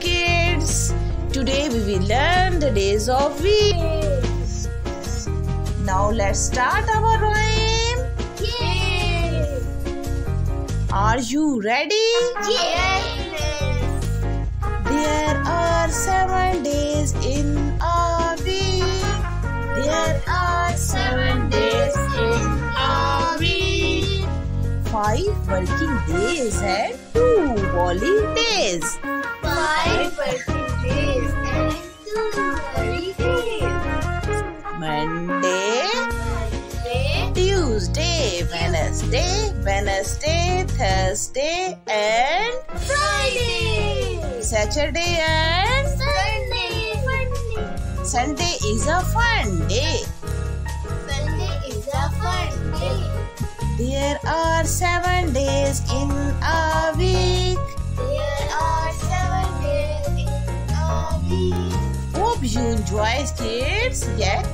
kids. Today we will learn the days of week. Now let's start our rhyme. Yes. Are you ready? Yes. There are seven days in a week. There are seven days in a week. Five working days and two holidays. Five working days and two holidays. Monday, Monday, Tuesday, Wednesday, Wednesday, Thursday, and Friday, Saturday and Sunday. Sunday is a fun day. Sunday is a fun day. There are seven days in Hope you enjoy kids. Get